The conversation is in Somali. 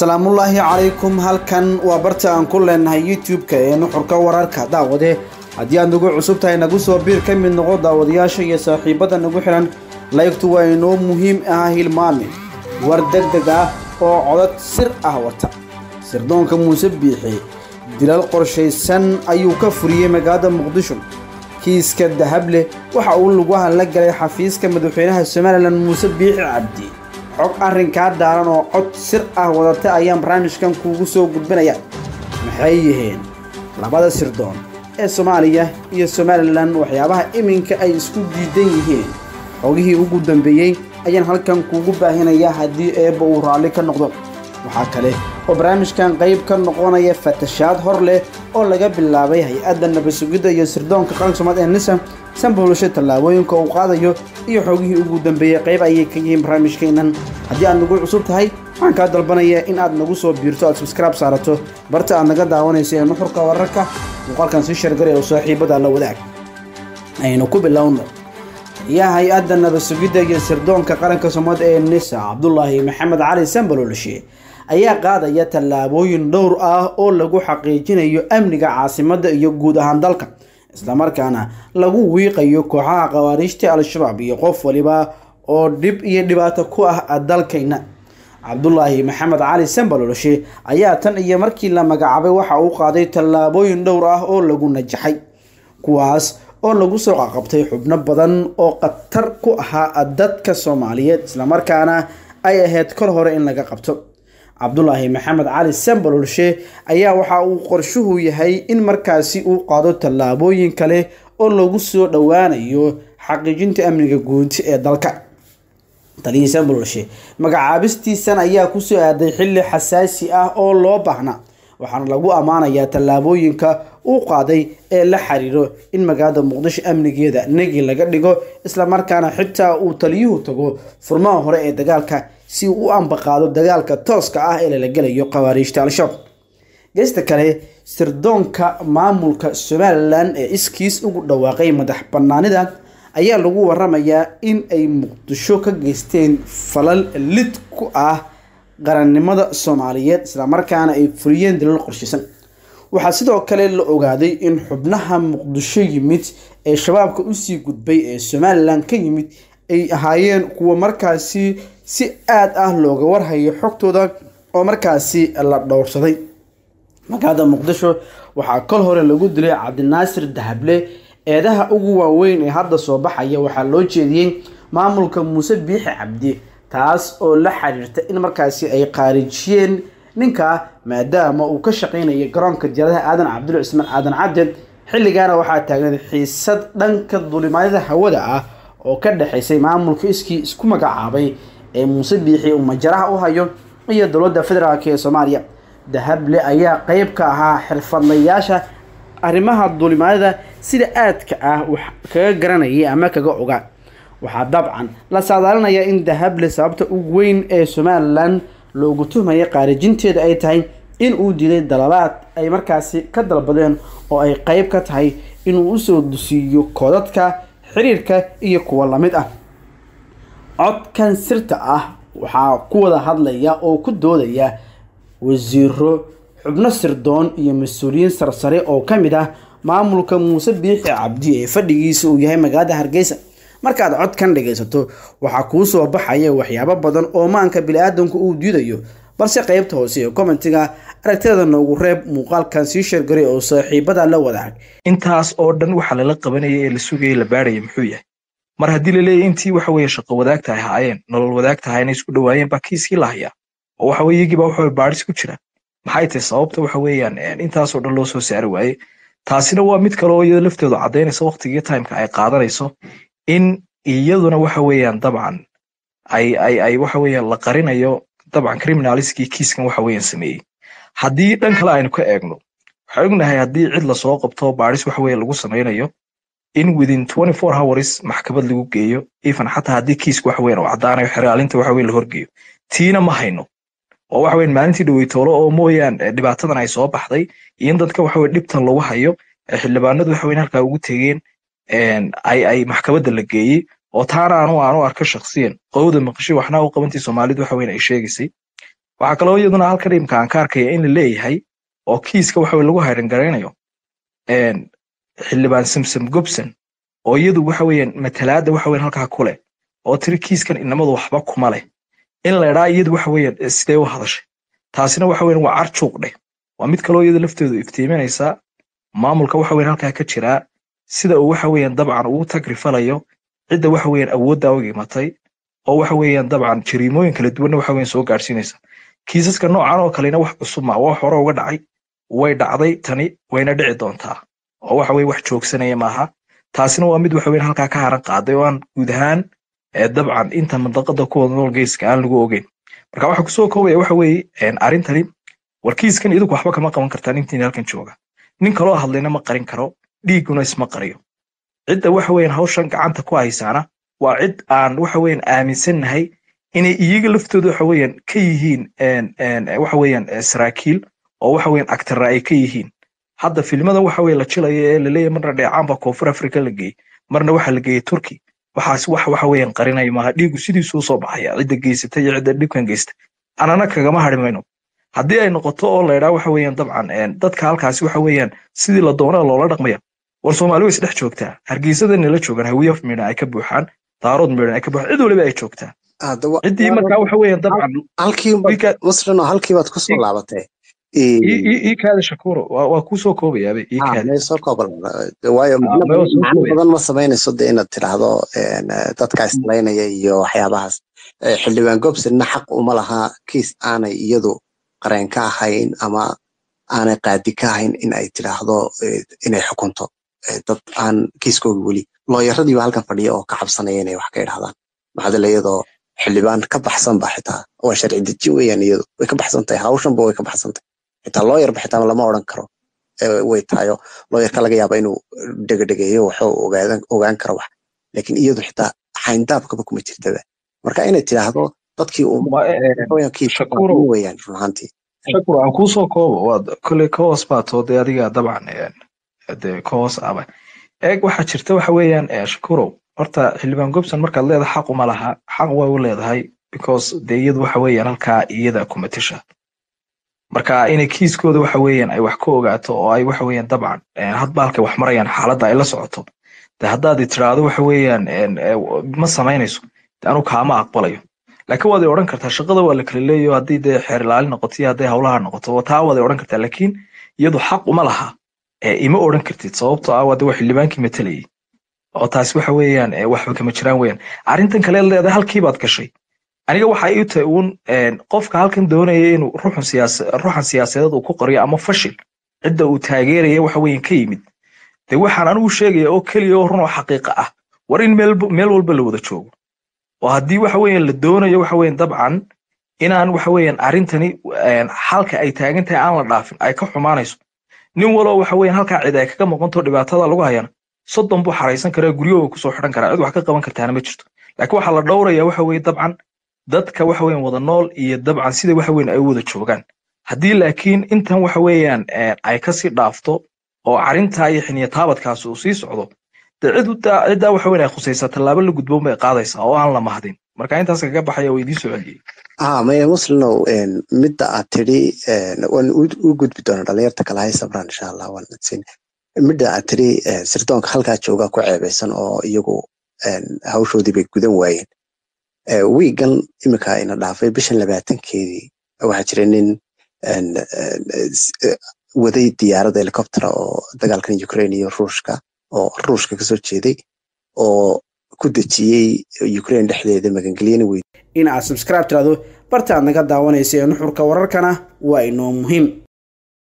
asalaamullaahi calaykum halkan waa barta aan ku leenahay youtube-ka ee nuxurka wararka. Daawade haddii aad nagu cusub tahay nagu soo biir ka mid noqo daawadayaasha iyo saaxiibada nagu xihan laygtu waa inoo muhiim ah hilmaame war deg deg ah oo codad sir ah wata sirdoonka muuse biixi dilal qorshaysan ayuu ka furiyey magaalada muqdisho. Kiiska dahableh waxa uu lugaha la galay xafiiska madaxweynaha somalilan muuse biixi cabdi xog arrinkaa daaran oo cod sir ah wadata ayaan barnaamijkan kuugu soo gudbinaya. Maxay yihiin? Labada sirdoon ee soomaaliya iyo somalilan waxyaabaha iminka ay isku diidan yihiin. Xogihii ugu dambeeyey ayaan halkan kuugu baahinayaa haddii eebba uu raalli ka noqdo. Waxaa kale oo barnaamijkan qayb ka noqonaya fatashaad hor leh oo laga bilaabay hay'adda nabasugidda iyo sirdoonka qaranka soomaalid ee nisa sanboolasho tallaabooyinka uu qaadayo iyo xogihii ugu dambeeyey qayb ayay ka yihiin barnaamijkeennan. Haddii aad nagu cusub tahay waxaan kaa dalbanaya in aad nagu soo biirto aad subscribe saarato. Barta aad naga daawanayso ee nuxurka wararka muuqaalkan sii shargari oo saaxiibada la wadaag. Aynu ku bilowno. Ayaa hay'adda nabasugidda iyo sirdoonka qaranka soomaalid ee nisa cabdulaahi maxamed cali sanbaloolshe ayaa qaadaya tallaabooyin dhowr ah oo lagu xaqiijinayo amniga caasimadda iyo guud ahaan dalka. Islamarkaana lagu wiiqayo kooxaha khawaariijta al-shabaab iyo qof waliba oo dhib iyo dhibaato ku ah dalkayna cabdulaahi maxamed cali sanbalolshe ayaa tan iyo markii la magacaabay waxa uu qaaday tallaabooyin dhowr ah oo lagu najaxay kuwaas oo lagu soo qaqabtay xubno badan oo khatar ku ahaa dadka soomaaliyeed. Islamarkaana ay ahayd kor hore in laga qabto cabdulaahi maxamed cali sambalolshe ayaa waxa uu qorshuhu yahay in markaasi uu qaado tallaabooyin kale oo lagu soo dhowaanayo xaqiijinta amniga guud ee dalka. Taliyii sambalolshe magacaabistiisan ayaa ku soo aaday xilli xasaasi ah oo loo baahna. Waxaana lagu ammaanayaa tallaabooyinka uu qaaday ee la xiriiro in magaalada muqdisho amnigeeda negi laga dhigo islamarkaana xitaa uu taliyuhu tago furmaha hore ee dagaalka si uu u ambaqaado dagaalka tooska ah ee lala gelayo khawaariijta al-shabaab geesta kale sirdoonka maamulka somalilan ee iskiis ugu dhawaaqay madax banaanida ayaa lagu waramayaa in ay muqdisho ka geysteen falal lid ku ah qarannimada soomaaliyeed islamarkaana ay furiyeen dalal qorshaysan. Waxaa sidoo kale la ogaaday in xubnaha muqdisho yimid ee shabaabka u sii gudbay ee somalilan ka yimid ay ahaayeen kuwa markaasi si aad ah looga warhayo xogtooda oo markaasi la dhowrsaday. Magaalada muqdisho waxaa kol hore lagu dilay cabdinaasir dahable eedaha ugu waaweyn ee hadda soo baxaya. Waxaa loo jeediyey maamulka muuse biixi cabdi taas oo la xiriirta in markaasi ay qaarijiyeen ninka maadaama uu ka shaqeynaya garoonka diyaaradaha aadan cabdulla cismaan aadan cadde. Xilligaana waxaa taagneed xiisad dhanka dulimaadada hawada ah oo ka dhexaysay maamulka iskii isku magacaabay ee muuse biixi uu majaraha u hayo iyo dowladda federaalk ee soomaaliya. Dahable ayaa qeyb ka ahaa xirfadlayaasha arrimaha dulimaadada sida aadka ah wax kaga garanayay ama kaga ogaa waxaa dabcan la saadaalinayaa in dahable sababta ugu weyn ee somalilan loogu tuhmaya qaarijinteeda ay tahay in uu dilay dalabaad ay markaasi ka dalbadeen oo ay qeyb ka tahay inuu u soo dusiiyo koodadka xiriirka iyo kuwa la mid ah codkan sirta ah waxaa ku wada hadlaya oo ku doodaya wasiiro xubno sirdoon iyo mas'uuliyiin sarsare oo ka mid ah maamulka muuse biixi cabdi ee fadhigiisa uu yahay magaalada hargeysa. Markaad codkan dhagaysato waxaa kuu soo baxaya waxyaabo badan oo maanka bili-aadanku uu diidayo. Balse qeybta hoose ee commentiga aragtiyada noogu reeb muuqaalkan sii sheergaray oo saaxiibada la wadaag intaas oo dhan waxa lala qabanaya ee la sugaya la baarhaya muxuu yahay mar haddii laleeyahy intii waxa weye shaqo wadaagta ay haayeen nolol wadaagta ahayna isku dhawaayeen baa kiiskii la oo waxa weye iyagiiba waxa baadhis ku jira. Maxay tahay sababta waxa weeyaan intaasoo dhan loo soo saari waaye? Taasina waa mid kale oo iyada lafteedu caddaynaysa waqtigii timeka ay qaadanayso in iyaduna waxa weeyaan dabcan ay ay ay waxa weeyaan la qarinayo dabcan criminaliskii kiiskan waxa weeyaan sameeyey. Haddii dhan kale aynu ka eegno waxaan ognahay haddii cid la soo qabto baadhis waxa weeye lagu samaynayo in within twenty four hours maxkamad lagu geeyo even xataa haddii kiiska waxa weeyaan uu caddaanayo xeraalinta waxa la horgeeyo. Tiina ma hayno. Oo waxa maalintii dhaweytoolo oo mooyaan dhibaatadan ay soo baxday iyo in dadka waxa dhibtan lagu hayo xildhibaanadu waxa halkaa ugu tegeen ay ay maxkamadda la geeyey oo taana anu aanu arko shaksiyan qowda maqashay waxna u qabantii soomaalidu waxa ay sheegaysay. Waxaa kaloo iyaduna halkan imka aan ka arkaya in la leeyahay oo kiiska waxa lagu hayran xildhibaan samsam gobson oo iyadu waxa weeyaan matalaadda waxa weyan halkaa ku leh oo tiri kiiskan inamadu waxba kuma leh. In la idhaa iyadu waxa weeyaan sidee u hadashay? Taasina waxa weyan waa carjuuq dheh. Waa mid kaloo iyada lafteedu iftiiminaysa maamulka waxa weyan halkaa ka jiraa sida uu waxa weeyaan dabcan ugu tagrifalayo cidda waxa weeyaan awooddaa u imatay oo waxa weeyaan dabcan jariimooyin kala duwanna waxa weeyaan soo gaadhsiinaysa kiisaska noocan oo kalena wax cusub ma wax hore uga dhacay way dhacday tani wayna dhici doontaa oo waxa weye wax joogsanaya maaha. Taasina waa mid waxa weyan halkaa ka haran qaaday oo aan guud ahaan dabcan inta mandaqada ku nool geeska aan lagu ogeyn. Marka waxa ku soo koobaya waxa weeye arrintani warkiiskan idinku waxba kama qaban kartaan intiina halkan jooga. Nin kaloo hadlayna ma qarin karo dhiiguna isma qariyo. Cidda waxa weeyaan hawshan gacanta ku haysaana waa cid aan waxa weeyaan aaminsannahay inay iyaga laftooda waxa weeyaan ka yihiin waxa weeyaan saraakiil oo waxa weeyaan agtara ay ka yihiin hadda filmada waxa weye la jilayo ee la leeyahay marna dheecaanba koonfur africa la geeyey marna waxa la geeyey turkey waxaas wax waxa weeyaan qarinayo maaha dhiigu sidiisuu soo baxaya cidda geysatay iyo cidda dhibkan geystay anana kagama hari mayno. Haddii ay noqoto oo la idhaa waxa weeyaan dabcan dadka halkaasi waxa weeyaan sidii la doonaa loola dhaqmaya. War soomaali way isdhex joogtaa. Hargeysada nala joogaan hawiya midhan ay ka buuxaan daarood midhan ay ka buuxaan cid waliba ay joogtaa. Ciddii markaa waxa weeyaan dabcan halkiimusrino halkii baad ku soo laabatay ii kaada shakuro waa kuusoo koobayaaba macno badan ma samaynayso de inaad tidhaahdo dadka islaynaya iyo waxyaabahaas xildhibaan gobsonna xaq uma laha kiis aanay iyadu qareen ka ahayn ama aanay qaadi ka ahayn in ay tidhaahdo inay xukunto dad aan kiiskooga weli looyaradiiba halkan fadhiya oo ka cabsanaya inay wax ka idhahdaan maxadale iyadoo xildhibaan ka baxsan ba xitaa waa sharci dejin weeyaan iyadu way ka baxsan tahay hawshanba way ka baxsan tahay xitaa looyarba xitaa lama odhan karo way tahayo. Looyarka laga yaaba inuu dhegadhegeeyo waxuu ogaan karo wax. Laakiin iyadu xitaa xayndaabkaba kuma jirtaba marka inay tidhaahdo dadkii weyaan run ahaantii shakur aan kuusoo koobo waad kolley ka hoos baatoo dee adiga dabcan dee ka hoos aba eeg waxaa jirta waxa weeyaan shakurow horta xildhibaan gobson markaad leedahay xaq uma laha xaq way u leedahay because dee iyadu waxa weeyaan halkaa iyada kumatisha marka inay kiiskooda waxa weeyaan ay wax ka ogaato oo ay waxa weeyaan dabcan hadba halkay wax marayaan xaaladda ay la socoto. De haddaad tiraahdo waxa weeyaan ma samaynayso. De anu kaama aqbalayo. Laakiin waad odhan kartaa shaqada waa la kala leeyaho haddii dee xeer ilaali noqoto iyo hadday hawlaha noqoto taa waad odhan kartaa. Laakiin iyadu xaq uma laha ima odhan kartid sababtoo ah wade waa xildhibaankii matalayay oo taasi waxa weeyaan waxba kama jiraan weeyaan. Arrintan kale leedahay halkiibaad gashay aniga waxa ii tahay uun qofka halkan doonaya inuu ruuxan siyaasa ruuxan siyaasadeed uu ku qoriyo ama fashil cidda uu taageeraya waxa weeyaan ka yimid. De waxaan anigu sheegaya oo keliya oo run oo xaqiiqa ah war in meel walba la wada joogo. Oo haddii waxa weeyaan la doonayo waxa weeyaan dabcan inaan waxa weeyaan arrintani halka ay taagan tahay aan la dhaafin ay ka xumaanayso. Nin waloo waxa weeyaan halkaa cid ay kaga muuqanto dhibaatada lagu hayana soddon buu xaraysan karaa guryahooga ku soo xidhan karaa cid wax ka qaban kartaana ma jirto. Laakiin waxaa la dhowraya waxa weeye dabcan dadka waxa weeyaan wada nool iyo dabcan sida waxa weeyaan ay wada joogaan. Haddii laakiin intan waxa weeyaan ay ka sii dhaafto oo arrintaa iyo xiniya taabadkaasi uu sii socdo dee ciddaa waxa weyn ay khusaysaa tallaabo la gudboon bay qaadaysaa oo aan la mahadin. Marka intaas kaga baxaya waa idiin soo celiyey ah maya muslinow midda aad tidhi waan u gudbi doonaa dhalinyarta kale hay sabran insha allah waan nadsin midda aad tidhi sirdoonka halkaa jooga ku ceebaysan oo iyagu hawshoodii bay gudan waayeen wiigan iminka ina dhaafay bishan labaatankeedii waxaa jira nin waday diyaaradda helicoptera oo dagaalkan ukraine iyo ruushka oo ruushka ka soo jeeday oo ku dejiyey ukraine dhexdeeda magangelyana wey in aad subscribe tirahdo barta aad naga daawanaysa ee nuxurka wararkana waa inoo muhiim